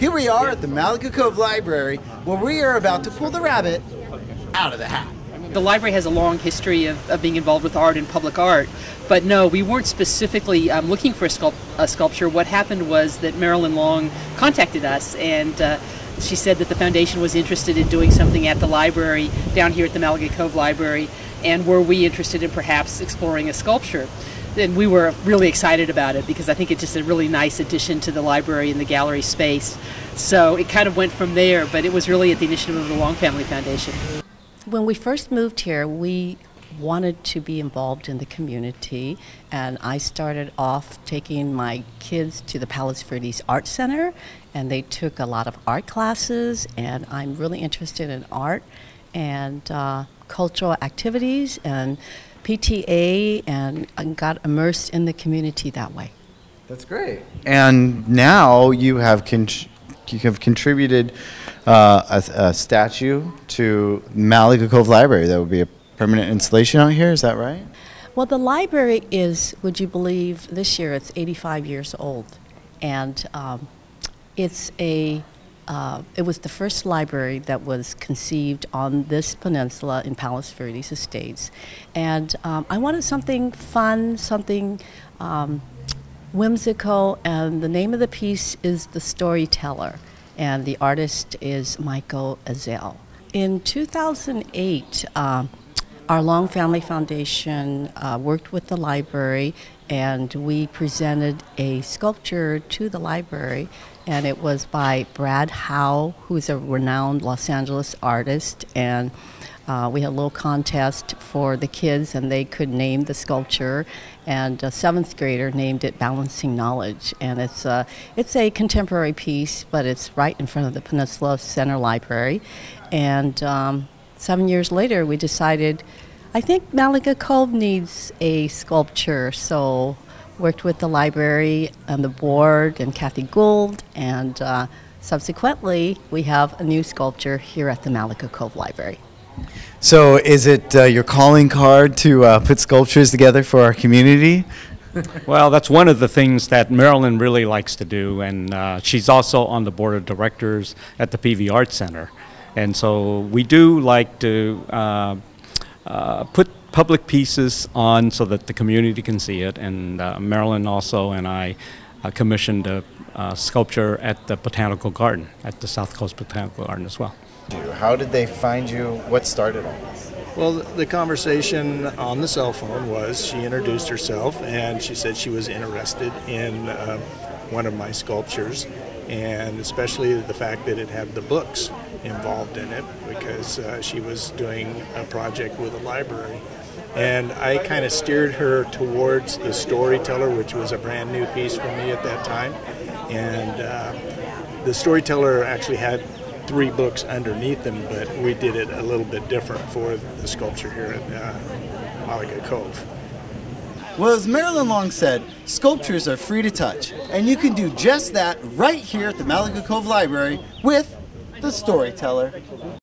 Here we are at the Malaga Cove Library where we are about to pull the rabbit out of the hat. The library has a long history of, of being involved with art and public art, but no, we weren't specifically um, looking for a, sculpt- a, sculpture. What happened was that Marilyn Long contacted us and uh, she said that the foundation was interested in doing something at the library down here at the Malaga Cove Library, and were we interested in perhaps exploring a sculpture? And we were really excited about it because I think it's just a really nice addition to the library and the gallery space. So it kind of went from there, but it was really at the initiative of the Long Family Foundation. When we first moved here, we wanted to be involved in the community, and I started off taking my kids to the Palos Verdes Art Center, and they took a lot of art classes, and I'm really interested in art and uh, cultural activities and PTA, and I got immersed in the community that way. That's great. And now you have con- you have contributed uh, a, a statue to Malaga Cove Library. That would be a permanent installation out here. Is that right? Well, the library is, would you believe, this year it's 85 years old, and um, it's a. Uh, it was the first library that was conceived on this peninsula in Palos Verdes Estates, and um, I wanted something fun, something um, whimsical, and the name of the piece is The Storyteller, and the artist is Michael Azel. In 2008, uh, our Long Family Foundation uh, worked with the library and we presented a sculpture to the library and it was by Brad Howe, who's a renowned Los Angeles artist and uh, we had a little contest for the kids, and they could name the sculpture. And a seventh grader named it "Balancing Knowledge," and it's a it's a contemporary piece, but it's right in front of the Peninsula Center Library. And um, seven years later, we decided, I think Malaga Cove needs a sculpture, so worked with the library and the board and Kathy Gould, and uh, subsequently, we have a new sculpture here at the Malaga Cove Library. So, is it uh, your calling card to uh, put sculptures together for our community? well, that's one of the things that Marilyn really likes to do, and uh, she's also on the board of directors at the PV Art Center. And so we do like to uh, uh, put public pieces on so that the community can see it. And uh, Marilyn also and I commissioned a sculpture at the Botanical Garden, at the South Coast Botanical Garden as well. How did they find you? What started all this? Well, the conversation on the cell phone was she introduced herself and she said she was interested in uh, one of my sculptures, and especially the fact that it had the books involved in it because uh, she was doing a project with a library. And I kind of steered her towards the storyteller, which was a brand new piece for me at that time. And uh, the storyteller actually had three books underneath them, but we did it a little bit different for the sculpture here at uh, Malaga Cove. Well, as Marilyn Long said, sculptures are free to touch, and you can do just that right here at the Malaga Cove Library with the Storyteller.